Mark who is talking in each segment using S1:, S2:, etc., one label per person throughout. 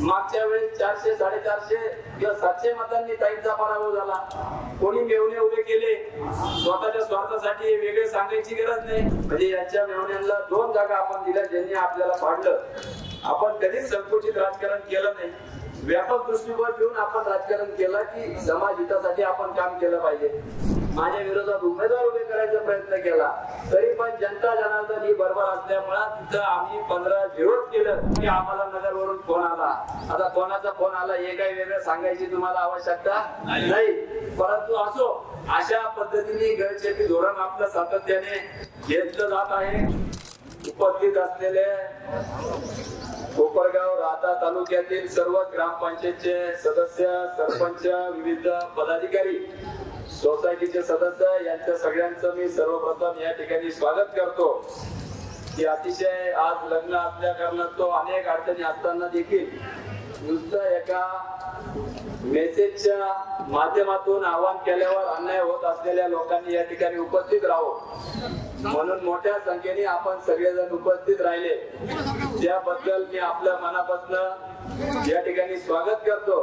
S1: मागच्या वेळेस चारशे साडेचारशे किंवा सातशे मतांनी ताईंचा पराभव झाला. कोणी मेवणे उभे केले स्वतःच्या स्वार्थासाठी हे वेगळे सांगायची गरज नाही. म्हणजे यांच्या मेवण्यांना दोन जागा आपण दिल्या ज्यांनी आपल्याला पाडलं. आपण कधीच संकुचित राजकारण केलं नाही. व्यापक दृष्टिकोन ठेवून आपण राजकारण केलं की समाज हितासाठी आपण काम केलं पाहिजे. माझ्या विरोधात उमेदवार उभे करायचा प्रयत्न केला. तरी पण जनता जनार्दन ही बरोबर असल्यामुळे तिथं आम्ही पंधरा विरोध केलं की आम्हाला नगरवरून फोन आला. आता कोणाचा फोन आला हे काही वेगळं सांगायची तुम्हाला आवश्यकता नाही. परंतु असो अशा पद्धतीने गळचेपी धोरण आपलं सातत्याने घेतलं जात आहे. उपस्थित असलेले कोपरगाव राहता तालुक्यातील सर्व ग्रामपंचायतचे सदस्य सरपंच विविध पदाधिकारी सोसायटीचे सदस्य यांच्या सगळ्यांचं मी सर्वप्रथम या ठिकाणी स्वागत करतो. की अतिशय आज लग्न असल्या कारणास्तव अनेक अडचणी असताना देखील नुसतं एका मेसेजच्या माध्यमातून आवाहन केल्यावर अन्याय होत असलेल्या लोकांनी या ठिकाणी उपस्थित राहो. म्हणून मोठ्या संख्येने आपण सगळेजण उपस्थित राहिले. त्याबद्दल मी आपल्या मनापासून या ठिकाणी स्वागत करतो.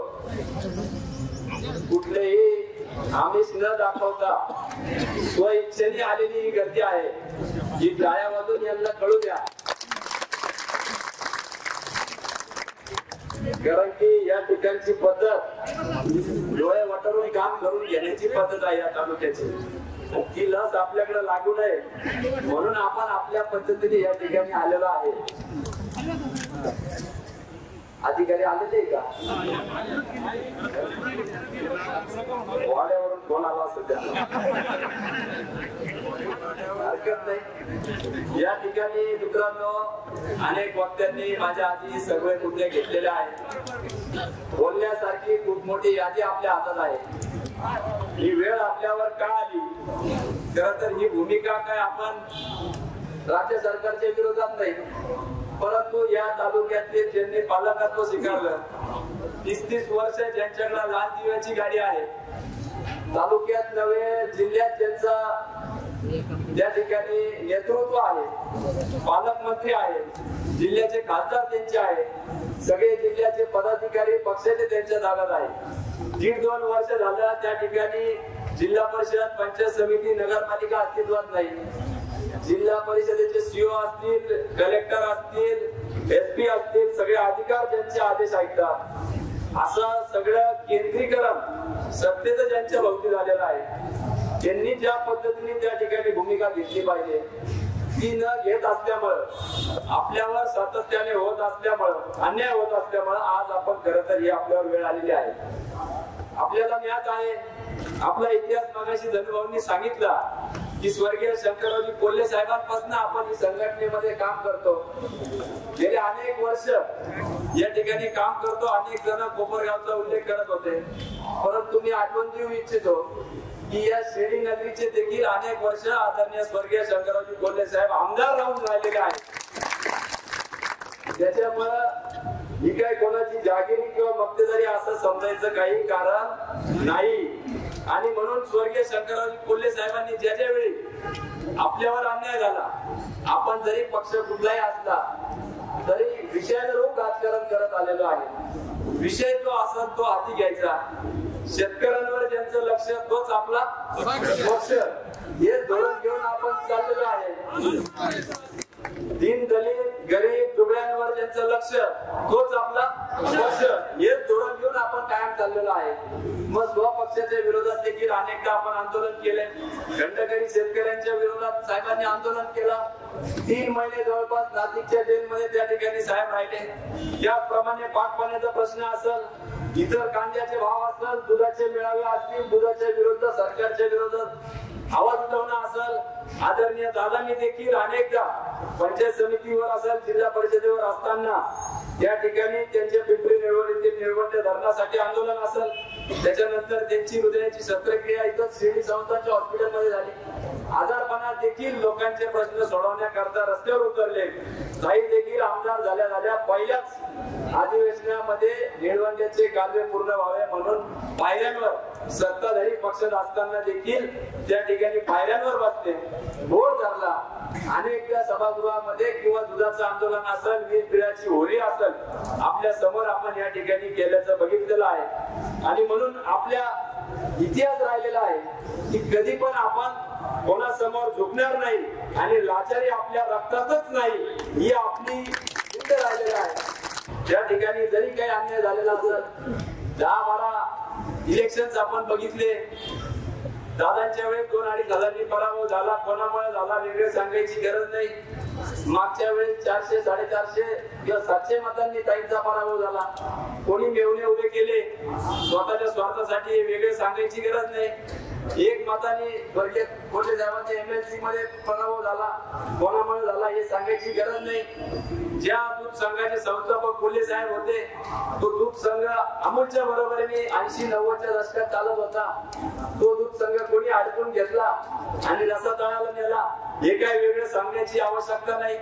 S1: कुठलेही आमिष न दाखवता स्व इच्छेने आलेली ही गर्दी आहे. ही टाळ्या वाजून यांना कळू द्या. कारण की या ठिकाणची पद्धत डोळे वाटरून काम करून घेण्याची पद्धत आहे या तालुक्याची. ती लस आपल्याकडे लागू नये. म्हणून आपण आपल्या पद्धतीने या ठिकाणी आलेलो आहे. अधिकारी आलेले का? वाड्यावरून फोन आला सध्या हरकत नाही. या ठिकाणी मित्रांनो अनेक वक्त्यांनी माझ्या आधी सगळे मुद्दे घेतलेले आहेत. बोलण्यासारखी खूप मोठी यादी आपल्या हातात आहे. ही वेळ आपल्यावर का आली? खर तर ही भूमिका काय आपण राज्य सरकारच्या विरोधात नाही. परंतु या तालुक्यातले ज्यांनी पालकत्व स्वीकारलं तीस तीस वर्ष ज्यांच्याकडे लहान दिव्याची गाडी आहे तालुक्यात नव्हे जिल्ह्यात ज्यांचं त्या ठिकाणी नेतृत्व आहे पालकमंत्री आहे जिल्ह्याचे खासदार त्यांचे आहे सगळे जिल्ह्याचे पदाधिकारी पक्षाचे त्यांच्या ताब्यात आहे. दीड दोन वर्ष झालं त्या ठिकाणी जिल्हा परिषद पंचायत समिती नगरपालिका अस्तित्वात नाही. जिल्हा परिषदेचे सीओ असतील कलेक्टर असतील एस पी असतील सगळे अधिकार ज्यांचे आदेश ऐकतात. असं सगळं केंद्रीकरण सत्तेचं ज्यांच्या भोवती झालेलं आहे त्यांनी ज्या पद्धतीने त्या ठिकाणी भूमिका घेतली पाहिजे ती न घेत असल्यामुळं आपल्यावर सातत्याने होत असल्यामुळं अन्याय होत असल्यामुळं आज आपण खरं तर ही आपल्यावर वेळ आलेली आहे. आपल्याला ज्ञात आहे आपला इतिहास मागाशी धनुभाऊंनी सांगितला की स्वर्गीय शंकररावजी कोल्हे साहेबांपासून आपण संघटनेमध्ये काम करतो. गेले अनेक वर्ष या ठिकाणी काम करतो. अनेक जण कोपरगावचा उल्लेख करत होते. परंतु मी आठवण देऊ इच्छितो की या श्रेणी नगरीचे देखील अनेक वर्ष आदरणीय स्वर्गीय शंकररावजी कोल्हे साहेब आमदार राहून राहिलेले आहेत. त्याच्यामुळं ही काय कोणाची जागिरी किंवा मक्तेदारी असं समजायचं काही कारण नाही. आणि म्हणून स्वर्गीय शंकरराव कोल्हे साहेबांनी ज्या ज्या वेळी आपल्यावर अन्याय झाला आपण जरी पक्ष कुठलाही असला तरी विषयानुरूप राजकारण करत आलेलो आहे. विषय जो असा तो हाती घ्यायचा. शेतकऱ्यांवर ज्यांचं लक्ष तोच आपला पक्ष. हे धोरण घेऊन आपण चाललेलो आहे. दिन दलित गरीब दुबळ्यांवर ज्यांचं लक्ष तोच आपला पक्ष. हे धोरण घेऊन आपण कायम चाललेलो आहे. मग स्वपक्षाच्या विरोधात देखील अनेकदा आपण आंदोलन केले. खंडकरी शेतकऱ्यांच्या विरोधात साहेबांनी आंदोलन केलं. तीन महिने जवळपास नाशिकच्या जेलमध्ये त्या ठिकाणी साहेब राहिले. त्याप्रमाणे पाक पाण्याचा प्रश्न असेल इतर कांद्याचे भाव असेल दुधाचे मेळावे असतील दुधाच्या विरुद्ध सरकारच्या विरोधात आवाज उठवणं आदरणीय दादांनी देखील अनेकदा पंचायत समितीवर असेल जिल्हा परिषदेवर असताना त्या ठिकाणी त्यांच्या पिंपरी निळवणीतील निळवंडे धरणासाठी आंदोलन असेल. त्याच्यानंतर त्यांची हृदयाची शस्त्रक्रिया इथं शिर्डी संस्थांच्या हॉस्पिटलमध्ये झाली. आजारपणा देखील लोकांचे प्रश्न सोडवण्याकरता रस्त्यावर उतरले. काही देखील आमदार झाल्या झाल्या पहिल्याच अधिवेशनामध्ये निळवंड्याचे कालवे पूर्ण व्हावे म्हणून पायऱ्यांवर सत्ताधारी पक्ष असताना देखील त्या ठिकाणी पायऱ्यांवर बसते बोर धरला. अनेकदा सभागृहामध्ये किंवा दुधाचं आंदोलन असेल वीज बिलाची होळी असेल आपल्यासमोर आपण या ठिकाणी केल्याचं बघितलेलं आहे. आणि म्हणून आपल्या इतिहास राहिलेला आहे की कधी पण आपण कोणासमोर झुकणार नाही आणि लाचारी आपल्या रक्तातच नाही ही आपली जिद्द आहे. त्या ठिकाणी जरी काही अन्याय झालेला असेल दहा बारा इलेक्शन आपण बघितले. दादांच्या वेळेस दोन अडीच हजारांनी पराभव झाला. कोणामुळे झाला वेगळे सांगायची गरज नाही. मागच्या वेळेस चारशे साडेचारशे किंवा सातशे मतांनी ताईंचा पराभव झाला. कोणी मेवणे उभे केले स्वतःच्या स्वार्थासाठी वेगळे सांगायची गरज नाही. एक मताने वर्गे कोटे साहेबांच्या एमएलसी मध्ये पराभव झाला. कोणामुळे झाला हे सांगायची गरज नाही. ज्या दूध संघाचे संस्थापक फुले साहेब होते तो दूध संघ अमूलच्या बरोबरीने ऐंशी नव्वदच्या दशकात चालत होता. तो दूध संघ कोणी अडकून घेतला आणि रसा तळाला नेला हे काय वेगळं सांगण्याची आवश्यकता नाही.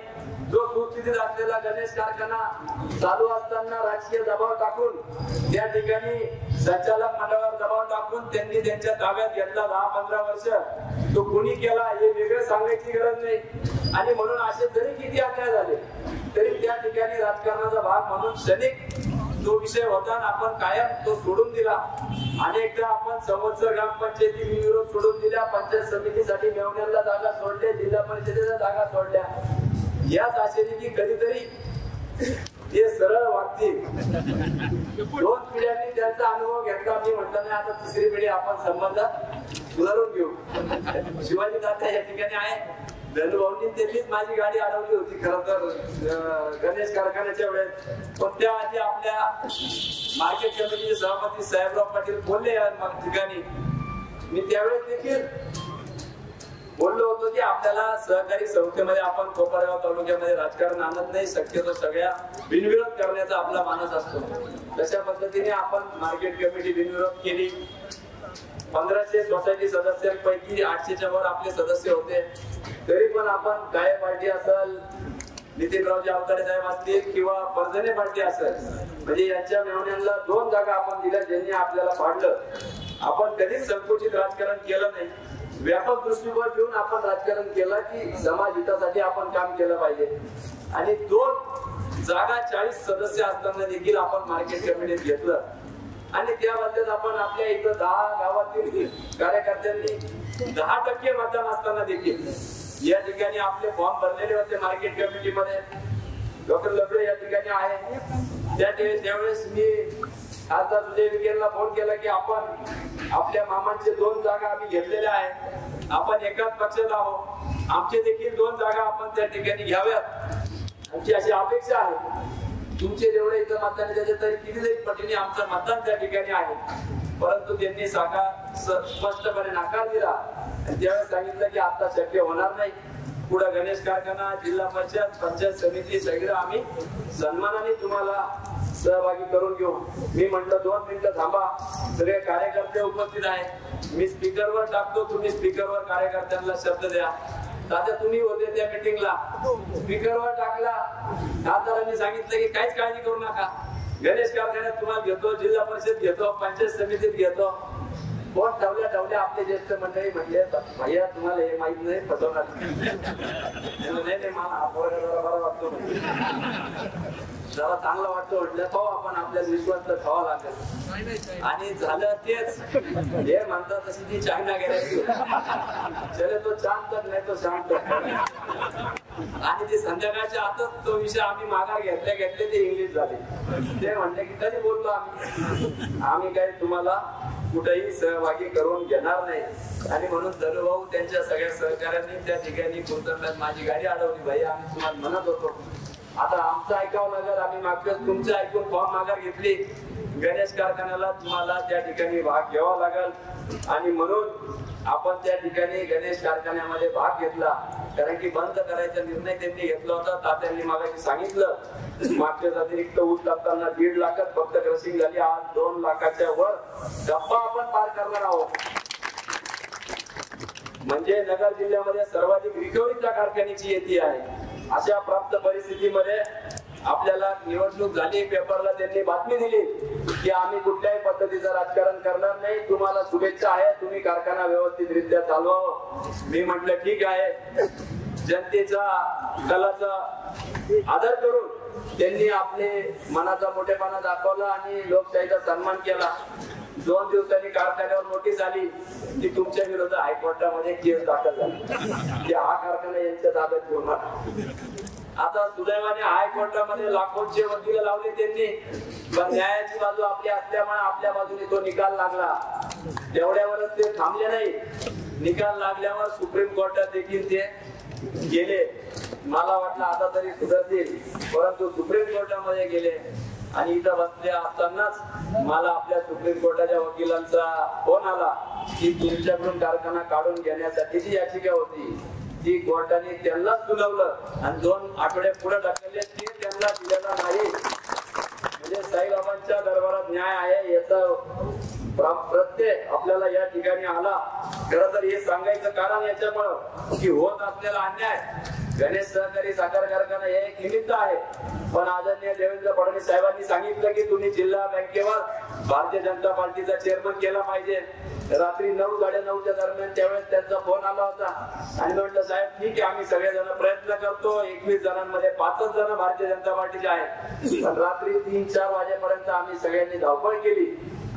S1: जो सुस्थितीत असलेला गणेश कारखाना चालू असताना राजकीय दबाव टाकून त्या ठिकाणी संचालक मंडळावर दबाव टाकून त्यांनी त्यांच्या ताब्यात घेतला दहा पंधरा वर्ष. तो कोणी केला हे वेगळं सांगायची गरज नाही. आणि म्हणून असे तरी किती अन्याय झाले? तरी त्या ठिकाणी राजकारणाचा भाग म्हणून क्षणिक जो विषय होता आपण कायम तो सोडून दिला. अनेकदा आपण समोरचं ग्रामपंचायती विरोध सोडून दिल्या पंचायत समितीसाठी मेवण्याला जागा सोडल्या जिल्हा परिषदेच्या जागा सोडल्या. याच आशेने की कधीतरी ते सरळ वागतील. दोन पिढ्यांनी त्यांचा अनुभव घेतला मी म्हटलं नाही आता तिसरी पिढी आपण संबंध सुधारून घेऊ. शिवाजी दादा या ठिकाणी आहे. धनुभाऊंनी त्यांनीच माझी गाडी अडवली होती खर तर गणेश कारखान्याच्या वेळेस. पण त्या आधी आपल्या मार्केट कमिटीचे सभापती साहेबराव पाटील बोलले या ठिकाणी. मी त्यावेळेस देखील बोललो होतो की आपल्याला सहकारी संस्थेमध्ये आपण कोपरगाव तालुक्यामध्ये राजकारण आणत नाही शक्यतो सगळ्या बिनविरोध करण्याचा आपला मानस असतो. तशा पद्धतीने आपण मार्केट कमिटी बिनविरोध केली. पंधराशे सोसायटी सदस्यांपैकी आठशेच्या वर आपले सदस्य होते. तरी पण आपण काय पार्टी असेल नितीनरावजी अवतारे साहेब असतील किंवा परजने पार्टी असेल म्हणजे यांच्या मेहण्यांना दोन जागा आपण दिल्या ज्यांनी आपल्याला पाडलं. आपण कधीच संकुचित राजकारण केलं नाही. व्यापक दृष्टिकोन ठेवून आपण राजकारण केलं की समाज हितासाठी आपण काम केलं पाहिजे. आणि दोन जागा चाळीस सदस्य असताना देखील आपण मार्केट कमिटीत घेतलं. आणि त्याबद्दल आपण आपल्या इथं दहा गावातील कार्यकर्त्यांनी दहा टक्के मतदान असताना देखील या ठिकाणी आपले फॉर्म भरलेले होते मार्केट कमिटीमध्ये. डॉक्टर लबडे या ठिकाणी आहे. त्या ठिकाणी त्यावेळेस मी आता सुजय विखेंना फोन केला की आपण आपल्या मामांचे दोन जागा आम्ही घेतलेल्या आहेत. आपण एकाच पक्षात आहोत. आमचे देखील दोन जागा आपण त्या ठिकाणी घ्याव्यात. आमची अशी अपेक्षा आहे. तुमचे जेवढे इथं मतदान त्याचे तरी किती पटीने आमचं मतदान त्या ठिकाणी आहे. परंतु त्यांनी साकार स्पष्टपणे नकार दिला. त्यावेळेस सांगितलं की आता शक्य होणार नाही पुढे गणेश कारखाना जिल्हा परिषद पंचायत समिती सगळं आम्ही सन्मानाने तुम्हाला सहभागी करून घेऊ. मी म्हटलं दोन मिनिटं थांबा. सगळे कार्यकर्ते उपस्थित आहेत. मी स्पीकरवर टाकतो तुम्ही स्पीकरवर कार्यकर्त्यांना शब्द द्या. दादा तुम्ही होते त्या मिटिंगला स्पीकरवर टाकला. खासदारांनी सांगितलं की काहीच काळजी करू नका. गणेश कारखान्यात तुम्हाला घेतो जिल्हा परिषद घेतो पंचायत समितीत घेतो. कोण ठेवल्या ठेवल्या आपले ज्येष्ठ मंडळी म्हणजे भैया तुम्हाला हे माहीत नाही फसवणार नाही नाही मला हा जरा बरा वाटतो जरा चांगला वाटतो म्हटलं तो आपण आपल्याला विश्वास तर ठेवा लागेल. आणि झालं तेच. हे म्हणतात तशी ती चायना गेल्याची चले तो शांत नाही तो शांत. आणि ते संध्याकाळच्या आतच तो विषय आम्ही माघार घेतल्या घेतले ते इंग्लिश झाले. ते म्हणले की कधी बोललो आम्ही. आम्ही काय तुम्हाला कुठेही सहभागी करून घेणार नाही. आणि म्हणून धनुभाऊ त्यांच्या सगळ्या सहकाऱ्यांनी त्या ठिकाणी कोणत्या माझी गाडी अडवली भाई आम्ही तुम्हाला म्हणत होतो. आता आमचं ऐकावं लागेल आम्ही मागच्या तुमचं ऐकून फॉर्म माघार घेतली. गणेश कारखान्याला तुम्हाला त्या ठिकाणी भाग घ्यावा लागेल. आणि म्हणून आपण त्या ठिकाणी गणेश कारखान्यामध्ये भाग घेतला. कारण की बंद करायचा निर्णय त्यांनी घेतला होता. तात्यांनी मागाशी सांगितलं. मागच्या अतिरिक्त ऊस लागताना दीड लाखात फक्त क्रसिंग झाली. आज दोन लाखाच्या वर गप्पा आपण पार करणार आहोत. म्हणजे नगर जिल्ह्यामध्ये सर्वाधिक रिकव्हरीच्या कारखान्याची येते आहे. अशा प्राप्त परिस्थितीमध्ये आपल्याला निवडणूक झाली पेपरला त्यांनी बातमी दिली की आम्ही कुठल्याही पद्धतीचं राजकारण करणार नाही. तुम्हाला शुभेच्छा आहे तुम्ही कारखाना व्यवस्थितरित्या चालवा मी म्हटलं ठीक आहे. जनतेचा कलाचा आदर करून त्यांनी आपले मनाचा मोठेपणा दाखवला आणि लोकशाहीचा सन्मान केला. दोन दिवसांनी कारखान्यावर नोटीस आली की तुमच्या विरुद्ध हायकोर्टामध्ये केस दाखल झाली. की हा कारखाना यांच्या ताब्यात होणार आता सुदैवाने हायकोर्टामध्ये लाखोंचे वकील लावले त्यांनी पण न्यायाची बाजू आपली असल्यामुळे आपल्या बाजूने तो निकाल लागला. तेवढ्यावरच ते थांबले नाही. निकाल लागल्यावर सुप्रीम कोर्टात देखील ते गेले. मला वाटलं आता तरी सुधारतील परंतु सुप्रीम कोर्टामध्ये गेले आणि इथं बसले असतानाच मला आपल्या सुप्रीम कोर्टाच्या वकिलांचा फोन आला की तुमच्याकडून कारखाना काढून घेण्यासाठी जी याचिका होती. ती कोर्टाने त्यांना सुनावलं. आणि दोन आठवडे पुढे ढकलले ती त्यांना दिलेला नाही. म्हणजे साईबाबांच्या दरबारात न्याय आहे याचा प्रत्यय आपल्याला या ठिकाणी आला. खर तर हे सांगायचं कारण याच्यामुळं की होत असलेला अन्याय गणेश सहकारी साखर कारखाना हे एक निमित्त आहे. पण आदरणीय देवेंद्र फडणवीस साहेबांनी सांगितलं की तुम्ही जिल्हा बँकेवर भारतीय जनता पार्टीचा चेअरमन केला पाहिजे. रात्री नऊ साडे नऊच्या दरम्यान त्यावेळेस त्यांचा फोन आला होता. आणि म्हटलं साहेब ठीक आहे आम्ही सगळेजण प्रयत्न करतो. एकवीस जणांमध्ये पाचच जण भारतीय जनता पार्टीचे आहेत. रात्री तीन चार वाजेपर्यंत आम्ही सगळ्यांनी धावपळ केली.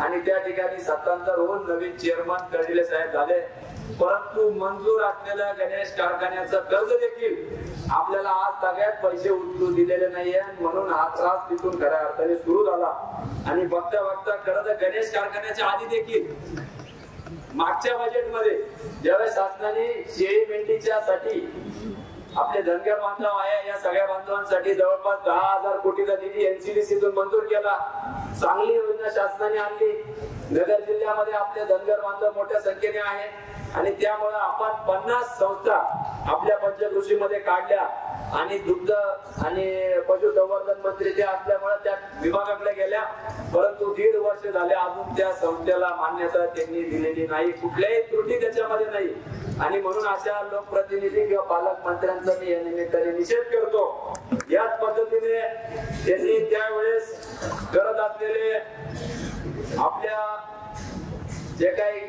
S1: आणि त्या ठिकाणी सत्तांतर होऊन नवीन चेअरमन कर्डिले साहेब झाले. परंतु मंजूर असलेल्या गणेश कारखान्याचं कर्ज देखील आपल्याला आज सगळ्यात पैसे उचलू दिलेले नाहीये म्हणून हा त्रास तिथून खऱ्या अर्थाने सुरू झाला. आणि बघता बघता खरं तर गणेश कारखान्याच्या आधी देखील मागच्या बजेटमध्ये ज्यावेळेस शासनाने शेळी मेंढीच्या साठी आपले धनगर बांधव आहे. या सगळ्या बांधवांसाठी जवळपास दहा हजार कोटीचा निधी एनसीडीसीतून मंजूर केला. चांगली योजना शासनाने आणली. नगर जिल्ह्यामध्ये आपले धनगर बांधव मोठ्या संख्येने आहे आणि त्यामुळे आपण पन्नास संस्था आपल्या पंचकृषीमध्ये काढल्या आणि दुग्ध आणि पशुसंवर्धन मंत्री त्या असल्यामुळे त्या विभागाकडे गेल्या. परंतु दीड वर्ष झाले अजून त्या संस्थेला मान्यता त्यांनी दिलेली नाही. कुठल्याही त्रुटी त्याच्यामध्ये नाही. आणि म्हणून अशा लोकप्रतिनिधी किंवा पालकमंत्र्यांचा मी या निमित्ताने निषेध करतो. याच पद्धतीने त्यांनी त्यावेळेस करत असलेले आपल्या जे काही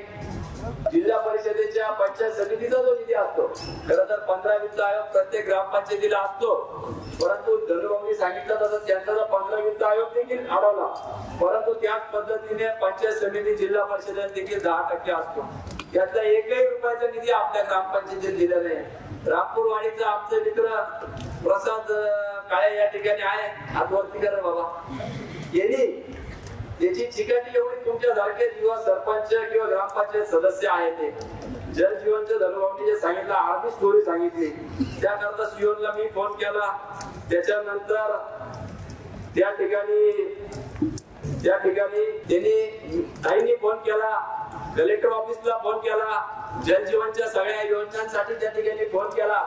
S1: जिल्हा परिषदेच्या पंचायत समितीचा जो निधी असतो खर तर पंधरा वित्त आयोग प्रत्येक ग्रामपंचायतीला असतो. परंतु धनुभाऊनी सांगितलं तसं त्यांचा जो पंधरा वित्त आयोग देखील अडवला परंतु त्याच पद्धतीने पंचायत समिती जिल्हा परिषदेला देखील दहा टक्के असतो. त्याचा एकही रुपयाचा निधी आपल्या ग्रामपंचायतीत दिला नाही. रामपूरवाडीचा आमचे मित्र प्रसाद काळे या ठिकाणी आहे. हात वरती करा बाबा. यांनी त्याची चिकाटी एवढी तुमच्या सारखे किंवा सरपंच किंवा ग्रामपंचायत सदस्य आहे ते. जल जीवनच्या धनुभावनी जे सांगितलं अर्धी स्टोरी सांगितली. त्याकरता सुयोनला मी फोन केला. त्याच्यानंतर त्या ठिकाणी त्या ठिकाणी त्यांनी ताईंनी फोन केला. कलेक्टर ऑफिसला फोन केला. जल जीवनच्या सगळ्या योजनांसाठी त्या ठिकाणी फोन केला.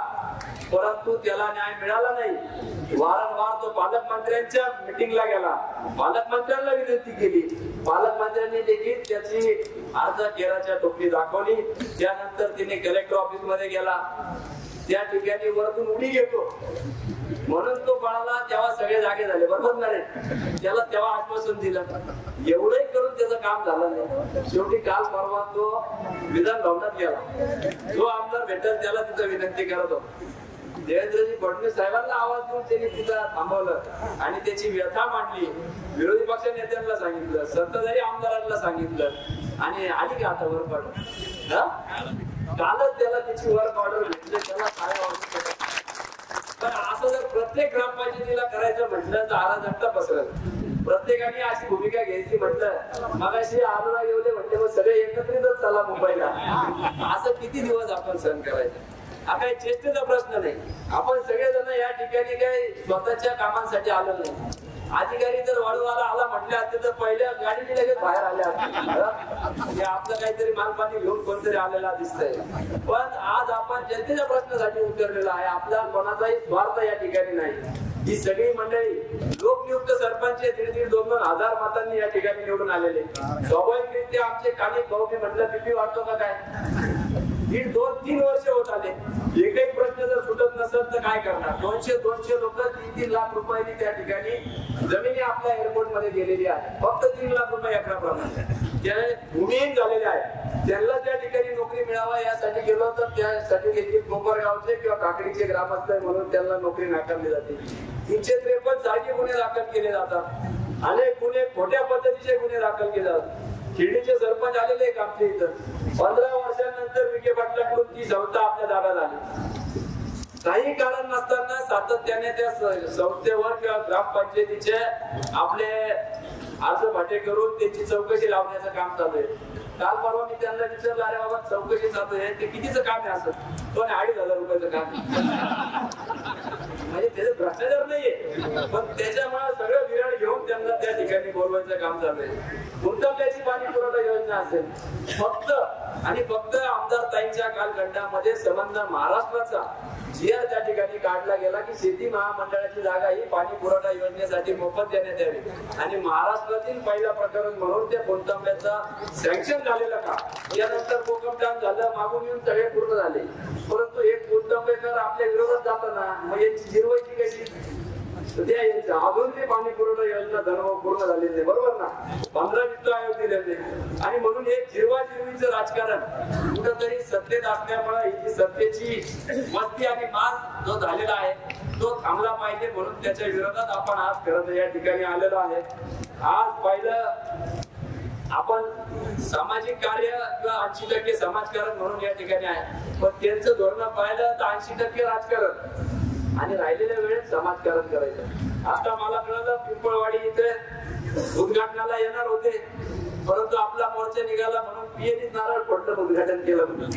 S1: परंतु त्याला न्याय मिळाला नाही. वारंवार तो पालकमंत्र्यांच्या मिटिंगला गेला. पालकमंत्र्यांना विनंती केली. पालकमंत्र्यांनी देखील त्याची अर्ज केराच्या टोपली दाखवली. त्यानंतर तिने कलेक्टर ऑफिसमध्ये गेला. त्या ठिकाणी वरतून उडी घेतो. म्हणून तो बाळाला तेव्हा सगळे जागे झाले. बरोबर ना रे? त्याला तेव्हा आश्वासन दिलं. एवढंही करून त्याचं काम झालं नाही. शेवटी काल परवा तो विधान भवनात गेला. जो आमदार भेटत त्याला तिथं विनंती करत होता. देवेंद्रजी फडणवीस साहेबांना आवाज देऊन त्यांनी तिथं थांबवलं. आणि त्याची व्यथा मांडली. विरोधी पक्ष नेत्यांना सांगितलं. सत्ताधारी आमदारांना सांगितलं. आणि आली का आता वर काढून कालच त्याला त्याची वर्क ऑर्डर भेटले त्याला काय तर पण असं जर प्रत्येक ग्रामपंचायतीला करायचं म्हटलं तर आला पसरत प्रत्येकाने अशी भूमिका घ्यायची म्हटलं. मगाशी आलोला येऊ दे म्हणते मग सगळे एकत्रितच चला मुंबईला. असं किती दिवस आपण सहन करायचं? हा काही चेष्टेचा प्रश्न नाही. आपण सगळेजण या ठिकाणी काही स्वतःच्या कामांसाठी आलो नाही. अधिकारी जर वाळूवाला आला म्हटले असते तर पहिल्या गाडीने लगेच बाहेर आल्या असतील. म्हणजे आपलं काहीतरी मालपाणी घेऊन कोणतरी आलेला दिसतंय. पण आज आपण जनतेच्या प्रश्नासाठी उतरलेला आहे. आपला कोणाचाही स्वार्थ या ठिकाणी नाही. ही सगळी मंडळी लोकनियुक्त सरपंच दीड दीड दोन दोन हजार मतांनी या ठिकाणी निवडून आलेले स्वाभाविकरित्या आमचे काही भाऊ मी म्हटलं बीपी वाटतो का काय? दीड दोन तीन वर्ष होत आले. एकही प्रश्न जर सुटत नसेल तर काय करणार? दोनशे दोनशे लोक तीन तीन लाख रुपयांनी त्या ठिकाणी जमिनी आपल्या एअरपोर्टमध्ये गेलेली आहे फक्त तीन लाख रुपये अकरा प्रमाणे त्या भूमिहीन झालेले आहे त्यांना त्या ठिकाणी नोकरी मिळावा यासाठी गेलो तर त्यासाठी देखील कोपरगावचे किंवा काकडीचे ग्रामस्थ म्हणून त्यांना नोकरी नाकारली जाते. तीनशे त्रेपन्न सारखे गुन्हे दाखल केले जातात. अनेक गुन्हे खोट्या पद्धतीचे गुन्हे दाखल केले जातात. शिर्डीचे सरपंच आलेले एक आमच्या इथं. पंधरा वर्षांनंतर विखे पाटलाकडून ती संस्था आपल्या दारात आली. काही कारण नसताना सातत्याने त्या संस्थेवर किंवा ग्रामपंचायतीचे आपले अर्ज भाटे करून त्याची चौकशी लावण्याचं काम चालू आहे. काल परवा मी त्यांना विचारलं अरे बाबा चौकशी चालू आहे. ते कितीचं काम आहे असं? पण अडीच हजार रुपयाचं काम म्हणजे त्याचं भ्रष्टाचार नाहीये. पण त्याच्यामुळे सगळं विराड घेऊन त्यांना त्या ठिकाणी बोलवायचं काम चालू आहे गुंतवल्याची पाणी पुरवठा योजना असेल फक्त आणि फक्त आमदार ताईंच्या कालखंडामध्ये संबंध महाराष्ट्राचा जिया त्या ठिकाणी काढला गेला की शेती महामंडळाची जागा ही पाणी पुरवठा योजनेसाठी मोफत देण्यात यावी. आणि महाराष्ट्रातील पहिला प्रकरण म्हणून त्या कोणतांब्याचा सँक्शन झालेलं का? यानंतर कोकमटान झालं मागून येऊन सगळे पूर्ण झाले. परंतु एक कोणतांबेकर आपल्या विरोधात जाताना मग यांची जिरवायची कशी? तर यांचं अजून ते पाणी पुरवठा योजना धनभाव पूर्ण झालेली नाही. बरोबर ना? पंधरा वित्त आयोग दिले होते आणि म्हणून हे जिरवा जिरवीचं राजकारण कुठंतरी सत्तेत असल्यामुळे ही सत्तेची मस्ती आणि मार जो झालेला आहे तो थांबला पाहिजे म्हणून त्याच्या विरोधात आपण आज खरं तर या ठिकाणी आलेलो आहे. आज पहिलं आपण सामाजिक कार्य किंवा ऐंशी टक्के समाजकारण म्हणून या ठिकाणी आहे. पण त्यांचं धोरण पाहिलं तर ऐंशी टक्के राजकारण. आणि राहिलेल्या वेळेत समाजकारण करायचं. आता मला कळलं पिंपळवाडी इथे उद्घाटनाला येणार होते. परंतु आपला मोर्चा निघाला म्हणून पीएनी नारळ पडलं उद्घाटन केलं म्हणून.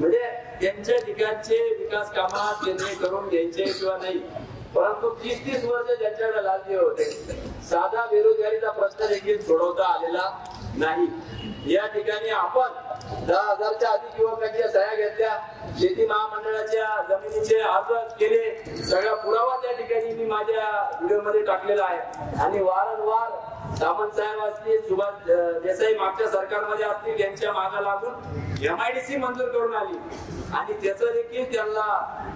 S1: म्हणजे त्यांच्या ठिकाणचे विकास कामात त्यांनी करून घ्यायचे किंवा नाही. परंतु तीस तीस वर्ष ज्याच्याकडे राज्य होते. साधा बेरोजगारीचा प्रश्न देखील सोडवता आलेला. नाही. या ठिकाणी आपण दहा हजारच्या अधिक युवकांच्या सह्या घेतल्या. शेती महामंडळाच्या जमिनीचे अर्ज केले. सगळा पुरावा त्या ठिकाणी मी माझ्या व्हिडिओमध्ये टाकलेला आहे. आणि वारंवार सामंत साहेब असतील सुभाष देसाई मागच्या सरकारमध्ये असतील यांच्या मागा लागून एमआयडीसी मंजूर करून आली. आणि त्याचं देखील त्यांना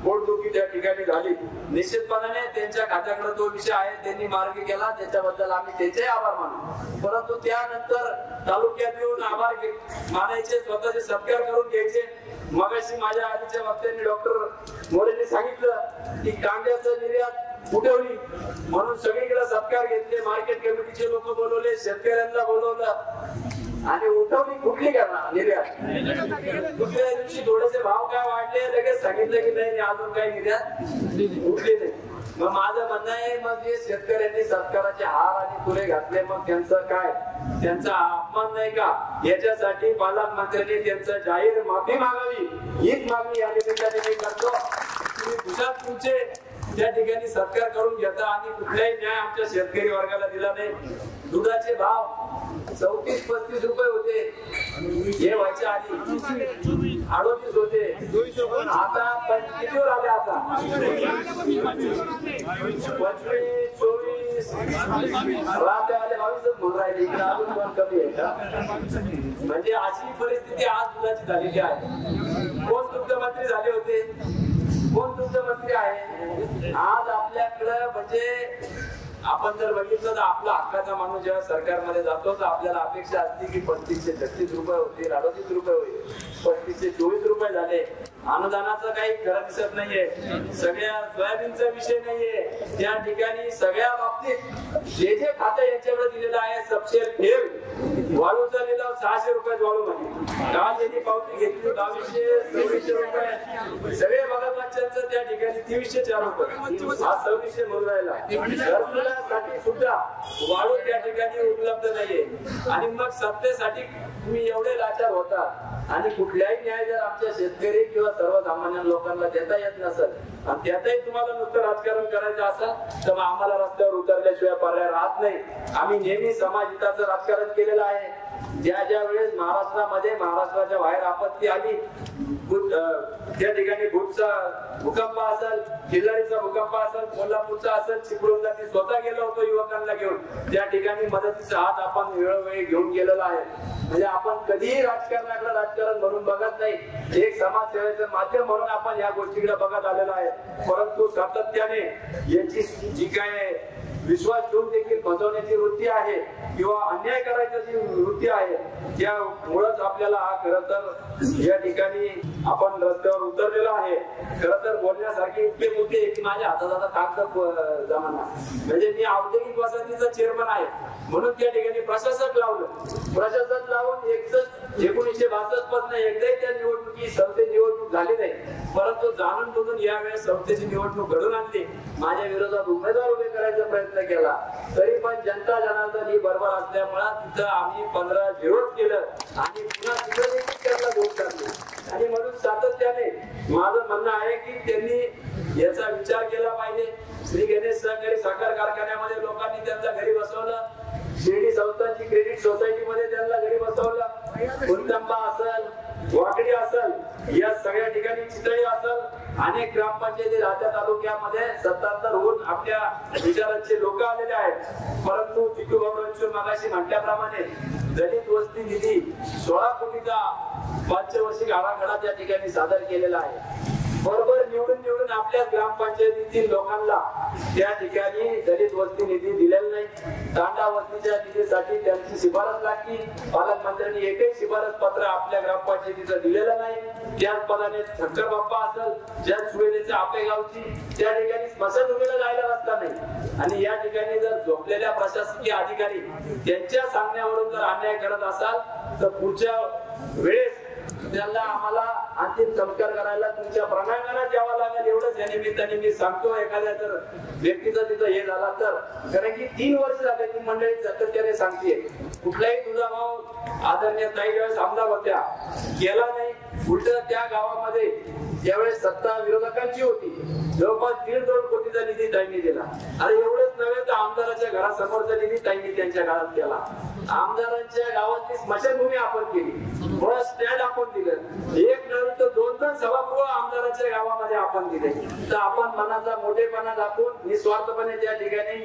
S1: पोटदुखी त्या ठिकाणी झाली. निश्चितपणाने त्यांच्या खात्याकडे तो विषय आहे त्यांनी मार्ग केला त्याच्याबद्दल आम्ही त्याचे आभार मानू. परंतु त्यानंतर तालुक्यात येऊन आभार मानायचे स्वतःचे सत्कार करून घ्यायचे. मगाशी माझ्या आधीच्या वक्त्यांनी डॉक्टर मोरेने सांगितलं की कांद्याचं निर्यात उठवली म्हणून सगळीकडे सत्कार घेतले मार्केट कमिटीचे लोक बोलवले शेतकऱ्यांना बोलवलं. आणि उठवली कुठली करणार? निर्यात. दुसऱ्या दिवशी थोडेसे भाव काय वाढले लगेच सांगितलं की नाही अजून काही निर्यात उठली नाही. मग माझं म्हणणं आहे मग जे शेतकऱ्यांनी सत्काराचे हार आणि फुले घातले मग त्यांचं काय? त्यांचा अपमान नाही का? याच्यासाठी पालकमंत्र्यांनी त्यांचं जाहीर माफी मागावी. हीच मागणी या निमित्ताने मी करतो. तुम्ही तुमचे त्या ठिकाणी सत्कार करून घेता आणि कुठलाही न्याय आमच्या शेतकरी वर्गाला दिला नाही. दुधाचे भाव चौतीस पस्तीस रुपये होते. हे व्हायच्या आधी अडोतीस होते. आता पण कितीवर आले आता. पंचवीस चोवीस. राहत्यावाले बावीसच म्हणून राहिले. इकडे अजून पण कमी आहे म्हणजे अशी परिस्थिती आज दुधाची झालेली आहे. कोण दुग्धमंत्री झाले होते कोण दुग्धमंत्री आहे आज आपल्याकडं म्हणजे आपण जर बघितलं तर आपला हक्काचा माणूस जेव्हा सरकारमध्ये जातो तर आपल्याला अपेक्षा असते की पस्तीसशे छत्तीस रुपये होतील अडतीस रुपये होईल. पस्तीसशे चोवीस रुपये झाले. अनुदानाचं काही खरं दिसत नाहीये. सगळ्या सोयाबीनचा विषय नाहीये. त्या ठिकाणी सगळ्या बाबतीत जे जे खातं यांच्याकडे दिलेलं आहे सबशेर ठेव वाळूचा लिलाव सहाशे रुपये वाळू म्हणजे काल त्यांनी पावती घेतली बावीसशे सव्वीसशे रुपये. सगळे बघत त्या ठिकाणी तेवीसशे चार रुपये. हा सव्वीसशे म्हणून राहिला. साठी सुद्धा वाळू त्या ठिकाणी उपलब्ध नाहीये. आणि मग सत्तेसाठी तुम्ही एवढे लाचार होता. आणि कुठल्याही न्याय जर आमच्या शेतकरी किंवा सर्वसामान्य लोकांना देता येत नसत आणि त्यातही तुम्हाला नुसतं राजकारण करायचं असेल तर मग आम्हाला रस्त्यावर उतरल्याशिवाय पर्याय राहत नाही. आम्ही नेहमी समाज हिताचं राजकारण केलेलं आहे. ज्या ज्या वेळेस महाराष्ट्रामध्ये महाराष्ट्राच्या बाहेर आपत्ती आली त्या ठिकाणी भूटचा भूकंप असेल किल्लारीचा भूकंप असेल कोल्हापूरचा असेल चिपळूणला मी स्वतः गेलो होतो युवकांना घेऊन. त्या ठिकाणी मदतीचा हात आपण वेळोवेळी घेऊन गेलेला आहे. म्हणजे आपण कधीही राजकारणाकडे राजकारण म्हणून बघत नाही. एक समाजसेवेचं माध्यम म्हणून आपण या गोष्टीकडे बघत आलेलो आहे. परंतु सातत्याने याची जी काय विश्वास ठेवून देखील फसवण्याची वृत्ती आहे किंवा अन्याय करायची जी वृत्ती आहे त्यामुळेच आपल्याला हा खर तर या ठिकाणी आपण रस्त्यावर उतरलेलो आहे. खर तर बोलण्यासारखे इतके मुद्दे की माझ्या हातात आता कागद जमाना. म्हणजे मी औद्योगिक वसाहतीचा चेअरमन आहे. म्हणून त्या ठिकाणी प्रशासक लावलं. प्रशासक लावून एकच एकोणीसशे बासष्टपासून एकदाही त्या निवडणुकी संस्थे निवडणूक झाली नाही. परंतु जाणून बुजून यावेळेस संस्थेची निवडणूक घडून आणली. माझ्या विरोधात उमेदवार उभे करायचा प्रयत्न प्रयत्न केला. तरी पण जनता जनार्दन ही बरोबर असल्यामुळे तिथं आम्ही पंधरा विरोध केलं आणि पुन्हा तिथं देखील त्यांना वोट टाकले आणि म्हणून सातत्याने माझं म्हणणं आहे की त्यांनी याचा विचार केला पाहिजे. श्री गणेश सहकारी साखर कारखान्यामध्ये लोकांनी त्यांचा घरी बसवलं. शिर्डी संस्थांची क्रेडिट सोसायटीमध्ये त्यांना घरी बसवलं. कुंटंबा असल वाकडी असल या सगळ्या ठिकाणी चितळी असल अनेक ग्रामपंचायती राहत्या तालुक्यामध्ये सत्तांतरहून आपल्या विचारांचे लोक आलेले आहेत. परंतु जितू बाबा मागाशी म्हटल्याप्रमाणे दलित वस्ती निधी सोळा कोटीचा पंचवर्षिक आराखडा त्या ठिकाणी सादर केलेला आहे. बरोबर निवडून निवडून आपल्या ग्रामपंचायतीतील लोकांना त्या ठिकाणी दलित वस्ती निधी दिलेला नाही. तांडा वस्तीच्या निधीसाठी त्यांची शिफारस लागली. पालकमंत्र्यांनी एकही शिफारस पत्र आपल्या ग्रामपंचायतीचं दिलेलं नाही. त्याच पदाने शंकर बाप्पा असेल ज्या सुवेदेच्या गावची त्या ठिकाणी स्मशानभूमीला जायला रस्ता नाही. आणि या ठिकाणी जर झोपलेल्या प्रशासकीय अधिकारी त्यांच्या सांगण्यावरून जर अन्याय करत असाल तर पुढच्या वेळेस त्यांना आम्हाला अंतिम संस्कार करायला तुमच्या प्रणांगणात यावं लागेल. एवढंच या निमित्ताने मी सांगतो एखाद्या जर व्यक्तीचा तिथं हे झाला तर. कारण की तीन वर्ष झाले ती मंडळी सातत्याने सांगते कुठलाही तुझा भाऊ आदरणीय काही वेळेस आमदार होत्या. केला नाही. उलट त्या गावामध्ये ज्यावेळेस सत्ता विरोधकांची होती जवळपास दीड दोन कोटीचा निधी त्यांनी दिला. अरे एवढंच नव्हे तर आमदाराच्या घरासमोरचा निधी त्यांनी त्यांच्या काळात केला. आमदारांच्या गावातली स्मशानभूमी आपण केली. बस स्टँड आपण दिलं. एक नळ तर दोन दोन सभागृह आमदाराच्या गावामध्ये आपण दिले. तर आपण मनाचा मोठेपणा दाखवून निस्वार्थपणे त्या ठिकाणी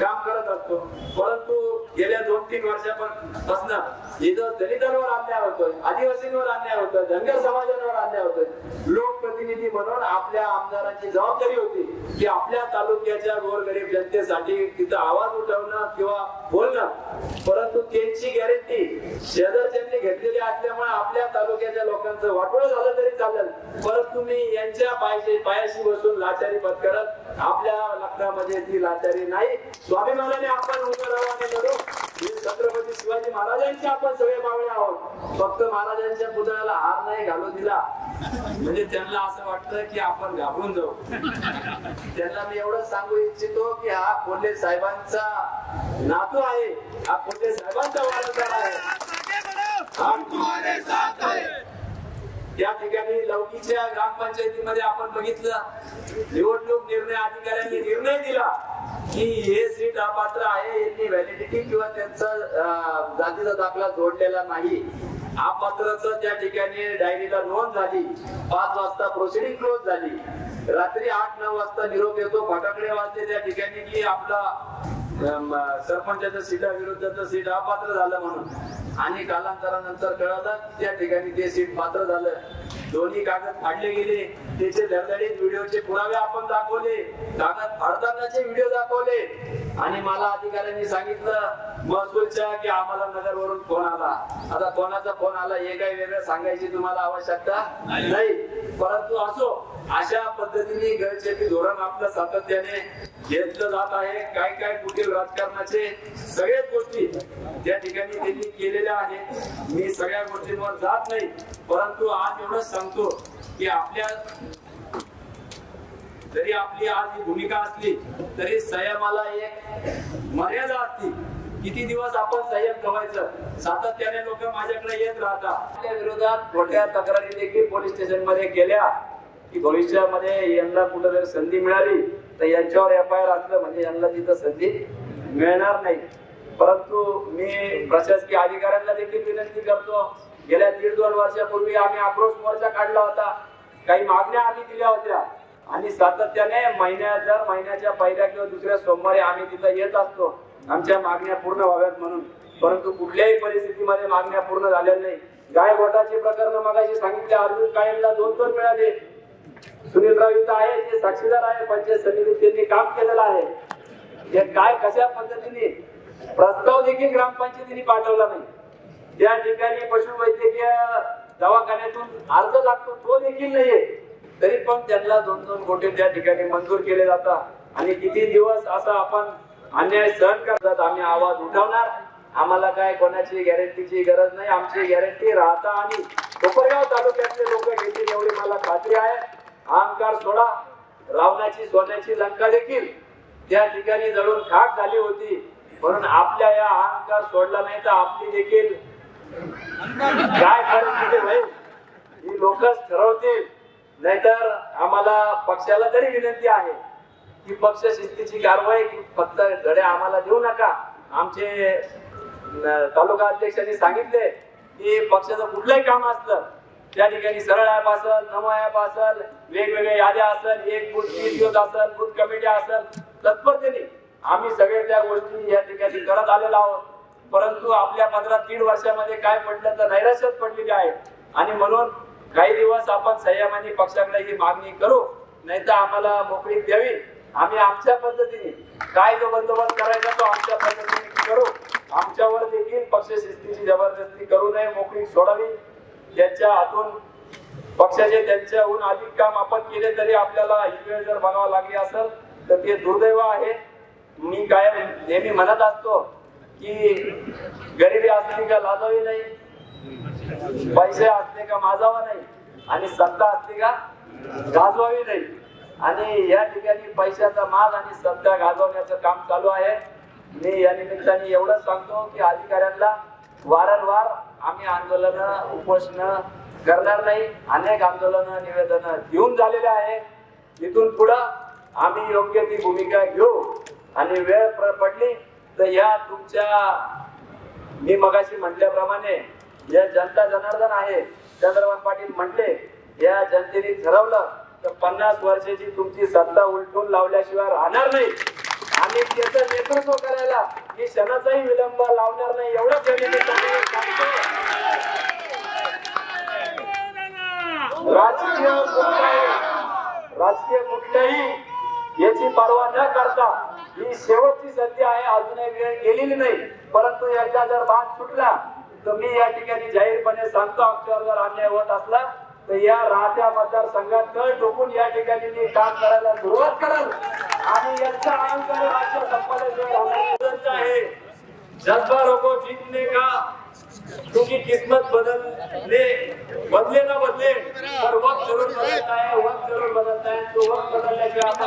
S1: काम करत असतो. परंतु गेल्या दोन तीन वर्षापासून इथं दलितांवर अन्याय होतोय आदिवासींवर अन्याय होतोय धनगर समाजावर अन्याय होतोय. लोकप्रतिनिधी म्हणून आपल्या आमदारांची जबाबदारी होती की आपल्या तालुक्याच्या गोरगरीब जनतेसाठी तिथं आवाज उठवणं किंवा बोलणं. परंतु त्यांची गॅरंटी शेजारच्यांनी घेतलेली असल्यामुळे आपल्या तालुक्याच्या लोकांचं वाटोळ झालं. तरी चालेल. परंतु मी यांच्या पायाशी पायाशी बसून लाचारी पत्करत आपल्या लग्नामध्ये ती लाचारी नाही. स्वाभिमानाने आपण उभं हे छत्रपती शिवाजी महाराजांचे आपण सगळे मावळे आहोत. फक्त महाराजांच्या पुतळ्याला हार नाही घालू दिला. म्हणजे त्यांना असं वाटतं की आपण घाबरून जाऊ. त्यांना मी एवढंच सांगू इच्छितो की हा कोल्हे साहेबांचा नातू आहे. हा कोल्हे साहेबांचा वारसदार आहे. त्या ठिकाणी लौकीच्या ग्रामपंचायतीमध्ये आपण बघितलं निवडणूक निर्णय अधिकाऱ्यांनी निर्णय दिला की हे सीट अपात्र आहे यांनी व्हॅलिडिटी किंवा त्यांचा जातीचा दाखला जोडलेला नाही. अपात्रच त्या ठिकाणी डायरीला नोंद झाली. पाच वाजता प्रोसिडिंग क्लोज झाली. रात्री आठ नऊ वाजता निरोप येतो. फटाकडे वाजते त्या ठिकाणी की आपला सरपंचाच्या सीटा विरुद्धचं सीट अपात्र झालं म्हणून. आणि कालांतरानंतर कळलं त्या ठिकाणी ते सीट पात्र झालं. दोन्ही कागद फाडले गेले. त्याचे धडधडीत व्हिडिओचे पुरावे आपण दाखवले. कागद फाडतानाचे व्हिडिओ दाखवले. आणि मला अधिकाऱ्यांनी सांगितलं महसूलच्या की आम्हाला नगरवरून फोन आला. आता कोणाचा फोन आला हे काही वेगळं सांगायची तुम्हाला आवश्यकता नाही. परंतु असो अशा पद्धतीने गैरचेपी धोरण आपलं सातत्याने घेतलं जात आहे. काय काय कुठील राजकारणाचे सगळ्याच गोष्टी त्या ठिकाणी त्यांनी केलेल्या आहेत. मी सगळ्या गोष्टींवर जात नाही परंतु आज एवढंच सांगतो की आपल्या जरी आपली आज ही भूमिका असली तरी संयमाला एक मर्यादा असती. किती दिवस आपण संयम ठेवायचं? सातत्याने लोक माझ्याकडे येत राहतात. आपल्या विरोधात खोट्या तक्रारी देखील पोलीस स्टेशनमध्ये केल्या. की भविष्यामध्ये यांना कुठं जर संधी मिळाली तर यांच्यावर एफ आय आर असलं म्हणजे यांना तिथं संधी मिळणार नाही. परंतु मी प्रशासकीय अधिकाऱ्यांना देखील विनंती करतो गेल्या दीड दोन वर्षापूर्वी आम्ही आक्रोश मोर्चा काढला होता. काही मागण्या आम्ही दिल्या होत्या. आणि सातत्याने महिन्या दर महिन्याच्या पहिल्या किंवा दुसऱ्या सोमवारी आम्ही तिथं येत असतो. आमच्या मागण्या पूर्ण व्हाव्यात म्हणून. परंतु कुठल्याही परिस्थितीमध्ये मागण्या पूर्ण झालेल्या नाही. गाय गोटाचे प्रकरण मगाशी सांगितले अर्जुन कायमला दोन दोन मिळाले सुनीलराव इथं आहे ते साक्षीदार आहे पंचायत समिती त्यांनी काम केलेलं आहे. हे काय कशा पद्धतीने? प्रस्ताव देखील ग्रामपंचायतीने पाठवला नाही. त्या ठिकाणी पशुवैद्यकीय दवाखान्यातून अर्ज लागतो तो देखील नाहीये. तरी पण त्यांना दोन दोन कोटी त्या ठिकाणी मंजूर केले जातात. आणि किती दिवस असा आपण अन्याय सहन करतात आम्ही आवाज उठवणार. आम्हाला काय कोणाची गॅरंटीची गरज नाही आमची गॅरंटी राहता आणि कोपरगाव तालुक्यातले लोक घेतील एवढी मला खात्री आहे. अहंकार सोडा. रावणाची सोन्याची लंका देखील त्या ठिकाणी जळून खाक झाली होती. म्हणून आपल्या या अहंकार सोडला नाही तर आपली देखील काय परिस्थिती होईल? ही लोकच ठरवतील. नाहीतर आम्हाला पक्षाला तरी विनंती आहे की पक्ष शिस्तीची कारवाई फक्त घडे आम्हाला देऊ नका. आमचे तालुका अध्यक्षांनी सांगितले की पक्षाचं कुठलंही काम असलं त्या ठिकाणी सरळ ऍप असेल नमो ऍप असल वेगवेगळ्या याद्या असेल एक बूथ तीस दिवस असेल बूथ कमिटी असेल तत्परतेने आम्ही सगळे त्या गोष्टी या ठिकाणी करत आलेलो आहोत. परंतु आपल्या पंधरा तीन वर्षामध्ये काय पडलं तर नैराश्यात पडलेली आहे. आणि म्हणून काही दिवस आपण संयमाने पक्षाकडे ही मागणी करू नाही तर आम्हाला मोकळी द्यावी. आम्ही आमच्या पद्धतीने काय जो बंदोबस्त करायचा तो आमच्या पद्धतीने करू. आमच्यावर देखील पक्ष शिस्तीची जबरदस्ती करू नये मोकळी सोडावी. त्याच्या हातून पक्षाचे त्यांच्याहून अधिक काम आपण केले तरी आपल्याला ही वेळ जर बघावा लागली असेल तर ते दुर्दैव आहे. मी काय नेहमी म्हणत असतो की गरिबी असली का लाजावी नाही पैसे असले का माजावा नाही आणि सत्ता असली का गाजवावी नाही. आणि या ठिकाणी पैशाचा माल आणि सत्ता गाजवण्याचं काम चालू आहे. मी या निमित्ताने एवढंच सांगतो की अधिकाऱ्यांना वारंवार आम्ही आंदोलन उपोषण करणार नाही. अनेक आंदोलन निवेदन देऊन झालेले आहे. इथून पुढं आम्ही योग्य ती भूमिका घेऊ आणि वेळ पडली तर या तुमच्या मी मगाशी म्हटल्याप्रमाणे या जनता जनार्दन आहे. चंद्रकांत पाटील म्हटले या जनतेने ठरवलं तर पन्नास वर्षाची तुमची सत्ता उलटून लावल्याशिवाय राहणार नाही. आणि त्याचं नेतृत्व करायला मी क्षणाचाही विलंब लावणार नाही. एवढंच राजकीय राजकीय कुठल्याही याची पर्वा न करता ही शेवटची संधी आहे. अजूनही वेळ गेलेली नाही. परंतु याचा जर बाण सुटला तर मी या ठिकाणी जाहीरपणे सांगतो आमच्यावर जर अन्याय होत असला तर या राहत्या मतदारसंघात तळ टोकून या ठिकाणी मी काम करायला सुरुवात करेल. आणि यांचा अहंकार राज्य संपादन आहे जज्बा रोको जीतने का क्योंकि किस्मत बदलने बदले ना बदले. पर वक्त जरूर बदलता है वक्त जरूर बदलता है तो वक्त बदलने के आप